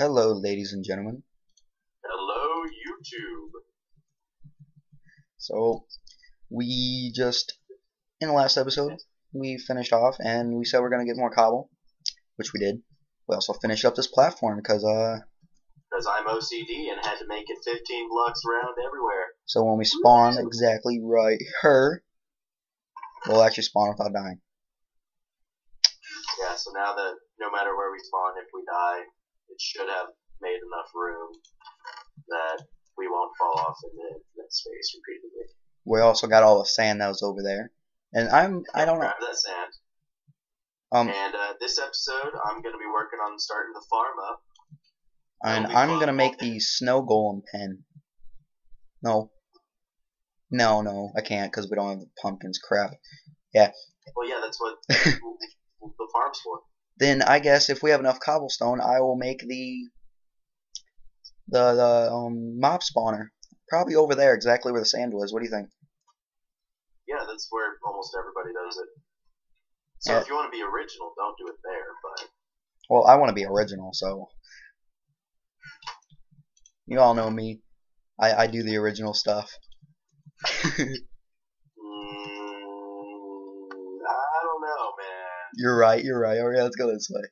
Hello, ladies and gentlemen. Hello, YouTube. So, we just, in the last episode, we finished off and we said we're going to get more cobble, which we did. We also finished up this platform because, uh, Because I'm OCD and had to make it 15 blocks around everywhere. so when we spawn exactly right here, we'll actually spawn without dying. Yeah, so now that no matter where we spawn, if we die, it should have made enough room that we won't fall off in the infinite space repeatedly. We also got all the sand that was over there. And I'm, I don't know, Grab that sand. um, And uh, this episode, I'm going to be working on starting the farm up. and I'm going to make the snow golem pen. No. No, no, I can't because we don't have the pumpkins. Crap. Yeah. Well, yeah, that's what the farm's for. Then I guess if we have enough cobblestone, I will make the the the um, mob spawner. Probably over there, exactly where the sand was. What do you think? Yeah, that's where almost everybody does it. So Yeah. if you want to be original, don't do it there, but Well, I want to be original, so you all know me. I I do the original stuff. you're right. You're right. Oh, okay, let's go this way.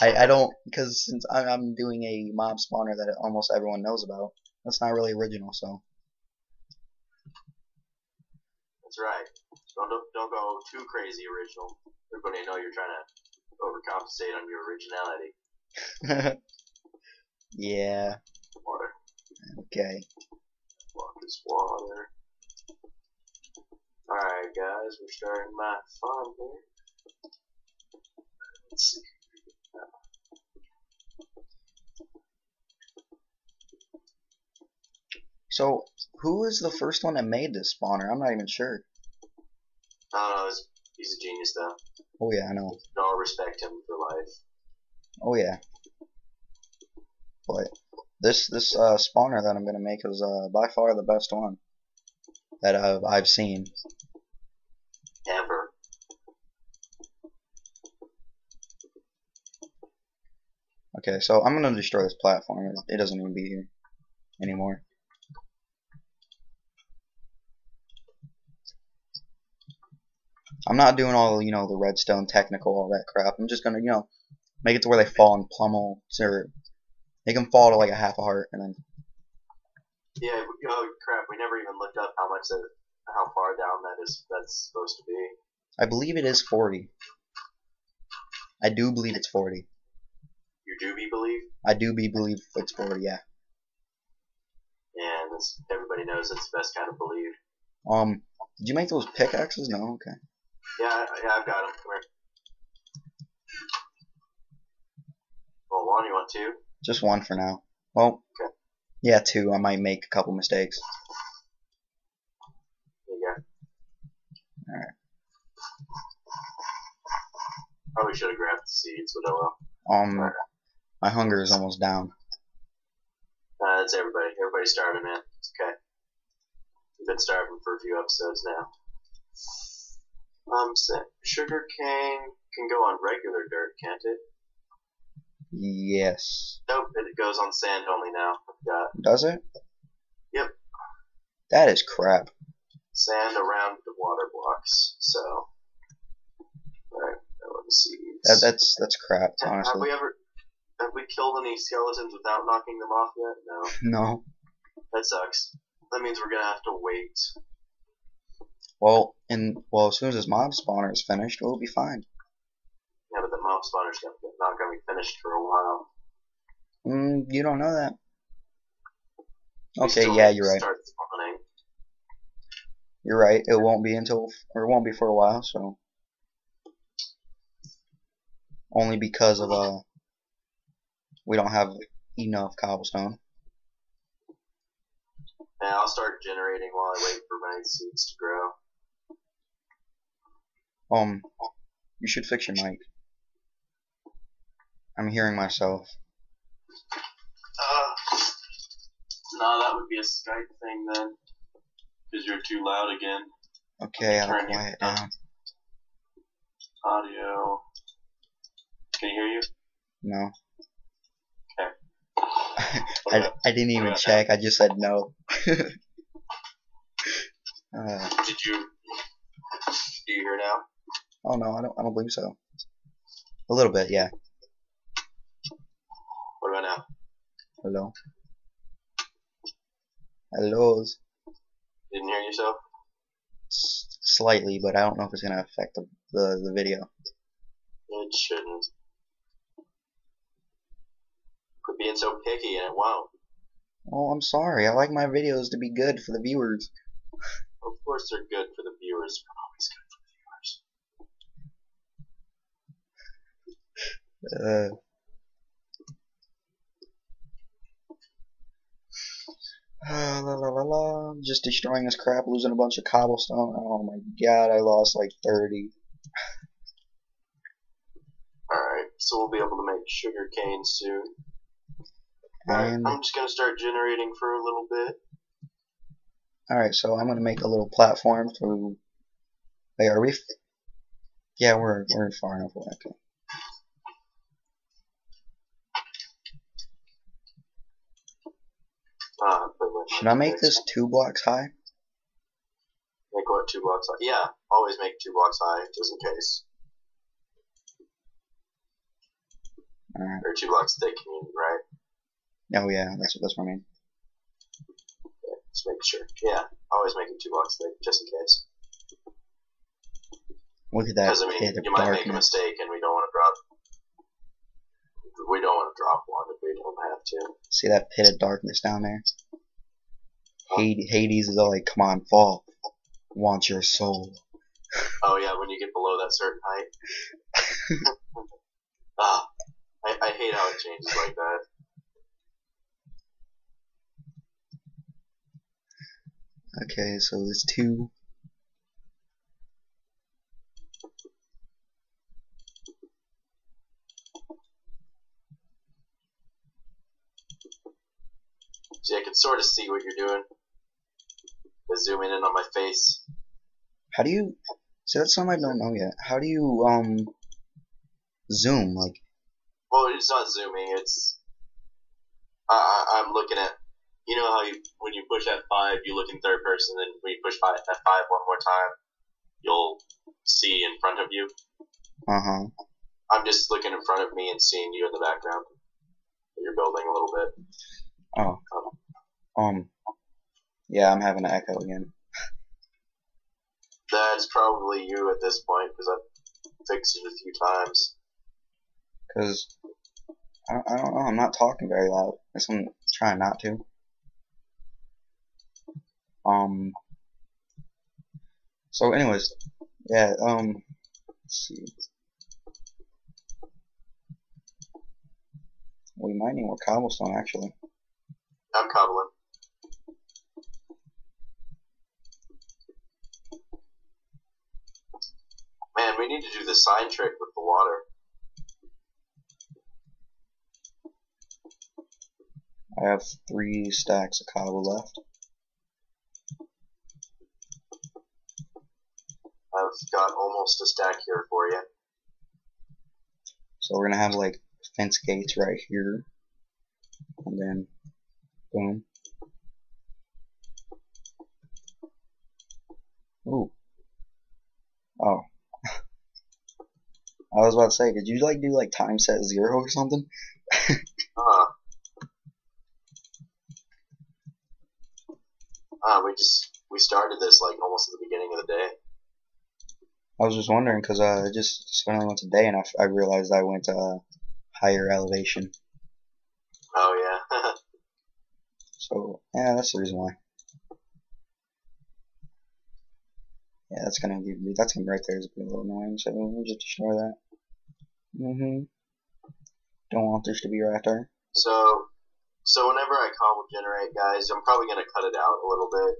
I I don't because since I'm, I'm doing a mob spawner that almost everyone knows about. That's not really original, so That's right. Don't, don't go too crazy original. Everybody know you're trying to overcompensate on your originality. yeah. Water. Okay. Walk this water. Alright, guys, we're starting my farm here. Let's see. So who is the first one that made this spawner? I'm not even sure. Know, he's, a genius, though. Oh yeah, I know. No respect him for life. Oh yeah. But this this uh, spawner that I'm gonna make is uh, by far the best one that I've I've seen. Ever. Okay, so I'm gonna destroy this platform. It, doesn't even be here anymore. I'm not doing all you know the redstone technical all that crap. I'm just gonna you know make it to where they fall and pummel or make them fall to like a half a heart and then Yeah, we- oh crap, we never even looked up how much that, how far down that is, that's supposed to be. I believe it is 40. I do believe it's 40. You do be believe? I do be believe it's 40. Yeah. And it's, everybody knows it's the best kind of believe. Um, did you make those pickaxes? No. Okay. Yeah, yeah, I've got them. Come here. Well, one, you want two? Just one for now. Well, Okay. yeah, two. I might make a couple mistakes. There you go. Alright. Probably should have grabbed the seeds, but oh well. Um, my hunger is almost down. Uh, that's everybody. Everybody's starving, man. It's okay. We've been starving for a few episodes now. Um, sa- sugar cane can go on regular dirt, can't it? Yes. Nope, it goes on sand only now. Got Does it? Yep. That is crap. sand around the water blocks, so. Alright, let's see. That that's that's crap. Honestly. Have we ever. Have we killed any skeletons without knocking them off yet? No. No. That sucks. That means we're gonna have to wait. Well, and well, as soon as this mob spawner is finished, we'll be fine. Yeah, but the mob spawner's not gonna be finished for a while. Mm, you don't know that. Okay, yeah, you're right. Start spawning. You're right. It won't be until, or it won't be for a while. So, only because of uh, we don't have enough cobblestone. And I'll start generating while I wait for my seeds to grow. Um, you should fix your mic. I'm hearing myself. Uh, no, that would be a Skype thing then. Because you're too loud again. Okay, I'll Turn quiet down. down. Audio. Can you hear you? No. I, I didn't even check. I just said no. uh, Did you? Do you hear now? oh no, I don't. I don't believe so. A little bit, yeah. What about now? Hello. Hello. Didn't hear yourself? S- slightly, but I don't know if it's gonna affect the the, the video. It shouldn't. Being so picky and it won't. Oh, I'm sorry. I like my videos to be good for the viewers. Of course they're good for the viewers. They're always good for the viewers. Uh. Ah, la la la la. Just destroying this crap, losing a bunch of cobblestone. Oh my god, I lost like 30. Alright, so we'll be able to make sugar cane soon. Alright, I'm just gonna start generating for a little bit. alright, so I'm gonna make a little platform to. Wait, are we? F yeah, we're we're far enough away. Okay. Uh. Should I make this two blocks high? Make what, two blocks high? Yeah, always make two blocks high, just in case. Alright. Or two blocks thick, right? Oh yeah, that's that's what I mean. Yeah, just make sure. Yeah, always make it two blocks thick, just in case. Look at that Because, I mean, pit of you might make a darkness. mistake and we don't want to drop. We don't want to drop one if we don't have to. See that pit of darkness down there? Hades, Hades is all like, come on, fall. Want your soul. Oh, yeah, when you get below that certain height. ah, I, I hate how it changes like that. Okay, so there's two. See, I can sort of see what you're doing. By zooming in on my face. How do you? See, that's something I don't know yet. How do you um zoom? Like, Well, it's not zooming. It's I, I, I'm looking at. You know how you when you push F5, you look in third person, then when you push five, F5 one more time, you'll see in front of you. uh huh. I'm just looking in front of me and seeing you in the background. You're building a little bit. Oh. Um. Yeah, I'm having an echo again. That's probably you at this point because I've fixed it a few times. Cause I, don't- I don't know. I'm not talking very loud. I'm trying not to. Um. So, anyways, yeah. Um. Let's see. We might need more cobblestone, actually. I'm cobbling. Man, we need to do the sign trick with the water. I have three stacks of cobble left. I've got almost a stack here for you. So we're gonna have like fence gates right here, and then boom. Ooh. Oh. I was about to say, did you like do like time set zero or something? Uh. Ah, we just we started this like almost at the beginning of the day. I was just wondering because uh, I just spent only once a day, and I, f- I realized I went to uh, higher elevation. Oh yeah. So yeah, that's the reason why. Yeah, that's gonna be that's gonna be right there is gonna be a little annoying. So we'll just destroy that. Mhm. Don't want this to be right there. so so whenever I cobble generate, guys, I'm probably gonna cut it out a little bit.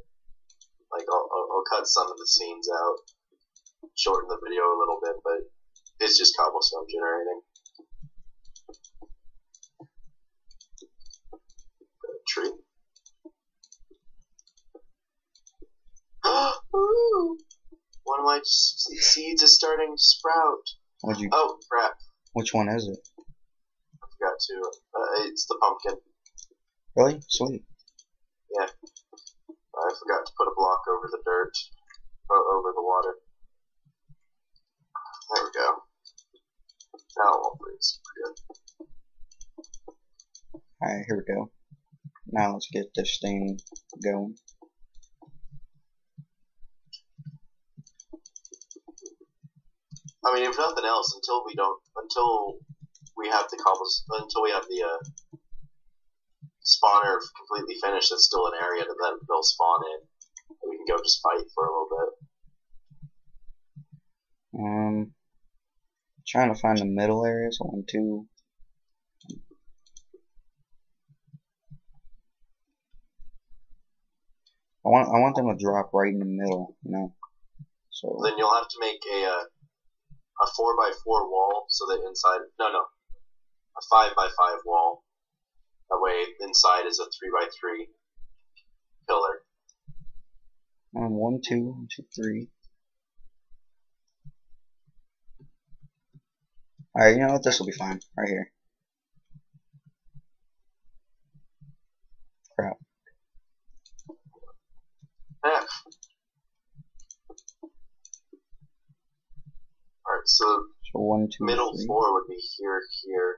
Like I'll, I'll, I'll cut some of the scenes out, shorten the video a little bit, but it's just cobblestone generating. A tree. Ooh, One of my seeds is starting to sprout. What'd you? Oh crap! Which one is it? I forgot to. Uh, it's the pumpkin. Really? Sweet. I forgot to put a block over the dirt, o- over the water. There we go. Now it won't freeze. Good. Alright, here we go. Now let's get this thing going. I mean, if nothing else, until we don't, until we have the cobbles, until we have the uh, spawner completely finished, it's still an area that they'll spawn in. And we can go just fight for a little bit. Um, trying to find the middle areas. One, two. I want I want them to drop right in the middle, you know. So Then you'll have to make a uh, a four by four wall so that inside, no, no, a five by five wall. That way, inside is a three by three pillar. um, one, two, one, two, three. All right, you know what? This will be fine right here. Crap. Alright, so So one, two, middle three. four would be here, here,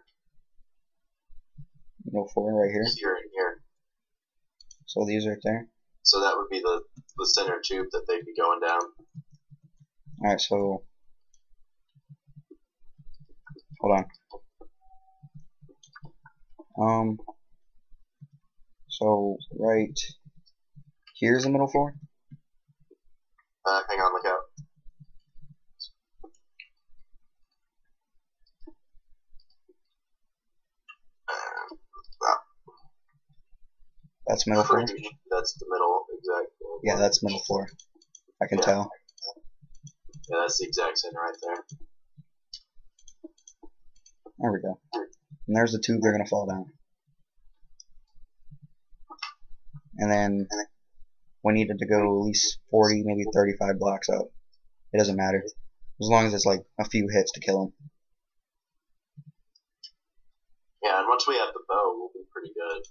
Middle four right here. here, and here. So these right there. So that would be the, the center tube that they'd be going down. All right, so hold on. Um. So right here's the middle floor? Uh, hang on, look out. That's middle floor. that's the middle exact. Yeah, that's middle floor. I can Yeah. tell. Yeah, that's the exact center right there. There we go. And there's the tube they're gonna fall down. And then we needed to go at least 40, maybe 35 blocks up. It doesn't matter. As long as it's like a few hits to kill them. Yeah, and once we have the bow, we'll be pretty good.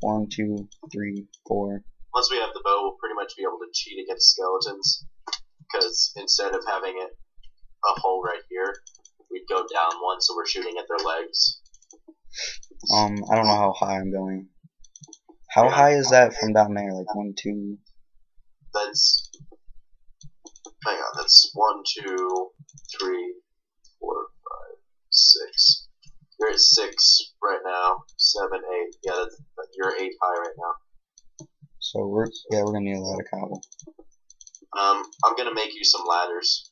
One, two, three, four. Once we have the bow, we'll pretty much be able to cheat against skeletons. Because instead of having it a hole right here, go down one, so we're shooting at their legs. Um, I don't know how high I'm going. How high is that from down there? Like one, two. That's hang on. That's one, two, three, four, five, six. You're at six right now. Seven, eight. Yeah, that's, you're eight high right now. So we're yeah we're gonna need a lot of cobble. Um, I'm gonna make you some ladders.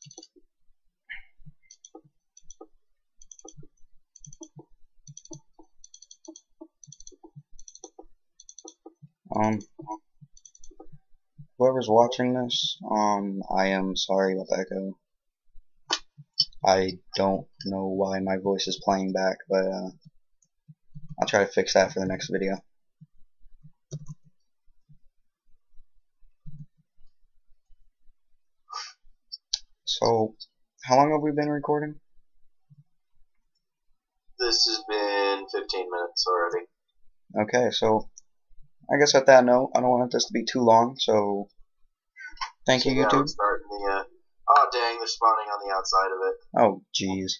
Um, whoever's watching this, um, I am sorry about the echo. I don't know why my voice is playing back, but uh, I'll try to fix that for the next video. So, how long have we been recording? This has been 15 minutes already. Okay, so I guess at that note, I don't want this to be too long, so thank you, So, YouTube. let's start the. Uh, oh dang, they're spawning on the outside of it. Oh, jeez.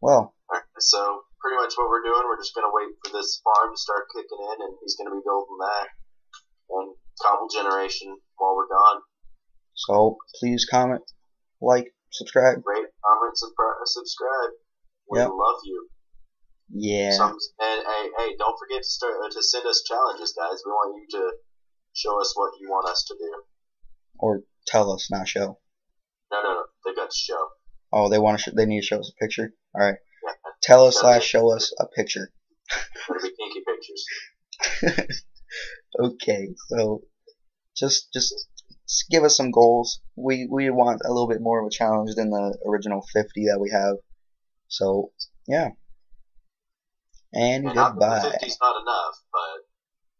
Well, Alright, so pretty much what we're doing, we're just gonna wait for this farm to start kicking in, and he's gonna be building that and cobble generation while we're gone. so please comment, like, subscribe. Rate, comment, subscribe. subscribe. We Yep. love you. Yeah. Some, and hey, hey, don't forget to start uh, to send us challenges, guys. We want you to show us what you want us to do. Or tell us, not show. No, no, no. They've got to show. Oh, they want to. Sh- they need to show us a picture. All right. Yeah, Tell us slash show us a picture. be kinky pictures. okay. So, just just give us some goals. We we want a little bit more of a challenge than the original 50 that we have. So yeah. And that goodbye. the 50's not enough, but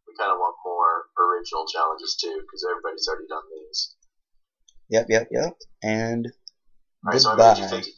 we kind of want more original challenges too, because everybody's already done these. Yep, yep, yep. And Alright, so I made you goodbye. 50